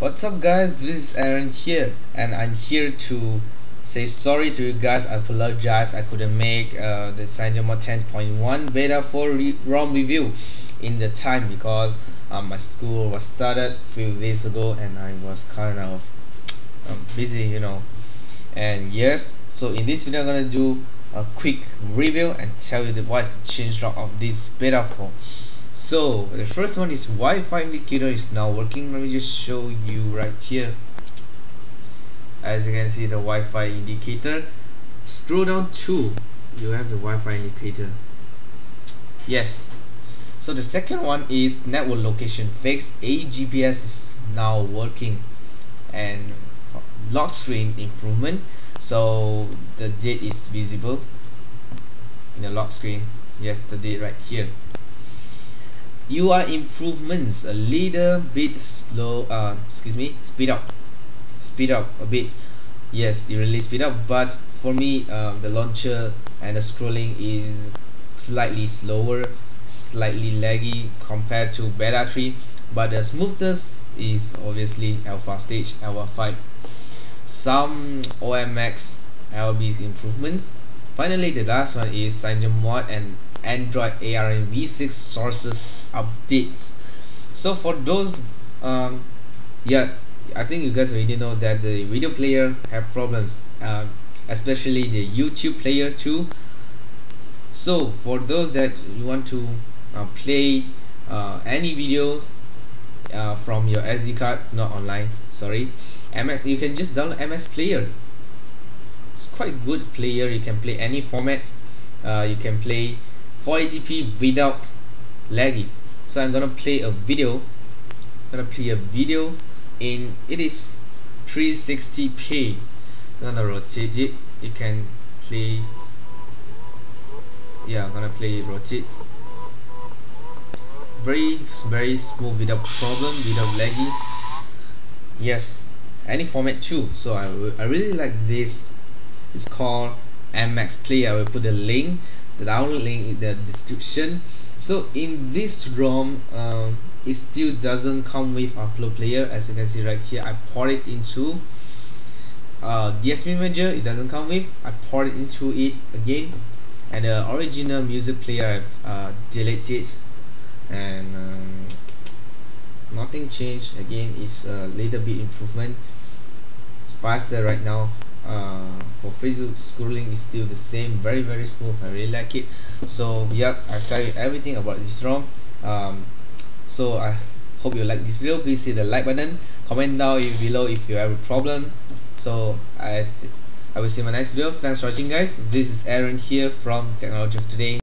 What's up guys, this is Aaron here and I'm here to say sorry to you guys, I apologize. I couldn't make uh, the CyanogenMod 10.1 beta 4 re ROM review in the time because um, my school was started a few days ago and I was kind of um, busy you know. And yes so in this video I'm gonna do a quick review and tell you the what's the change log of this beta 4 so the first one is Wi-Fi indicator is now working? Let me just show you right here. As you can see the Wi-Fi indicator. Scroll down to you have the Wi-Fi indicator. Yes. So the second one is network location fixed. AGPS is now working. And lock screen improvement. So the date is visible in the lock screen. Yes the date right here UI improvements. A little bit slow uh, excuse me speed up. Speed up a bit. Yes it really speed up but for me um, the launcher and the scrolling is slightly slower slightly laggy compared to beta 3 but the smoothness is obviously alpha stage alpha 5 some OMX LB improvements. Finally the last one is CyanogenMod and Android ARM v6 sources updates. So for those um, yeah I think you guys already know that the video player have problems uh, especially the YouTube player too. So for those that you want to uh, play uh, any videos uh, from your SD card not online sorry MX, you can just download MX player. It's quite good player. You can play any format. Uh, you can play 480p without laggy so I'm gonna play a video. Gonna play a video in it is 360p so I'm gonna rotate it. You can play yeah I'm gonna play rotate. Very very smooth without problem without laggy yes any format too. So I, I really like this. It's called MX Play. I will put the link the download link in the description. So in this ROM um, it still doesn't come with Apollo player. As you can see right here I port it into uh, DSP manager it doesn't come with. I port it into it again. And the original music player I've uh, deleted and um, nothing changed. Again it's a little bit improvement. It's faster right now uh, for Facebook scrolling is still the same. Very very smooth. I really like it. So yeah I've tell you everything about this ROM. Um, so I hope you like this video. Please hit the like button. Comment down below if you have a problem. So I I will see you in my next video. Thanks for watching guys. This is Aaron here from Technology of Today